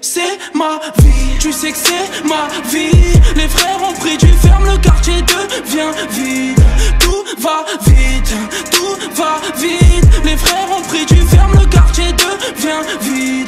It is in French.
c'est ma vie. Tu sais que c'est ma vie. Les frères ont pris du ferme, le quartier devient vide. Tout va vite, tout va vite. Les frères ont pris du ferme, le quartier devient vide.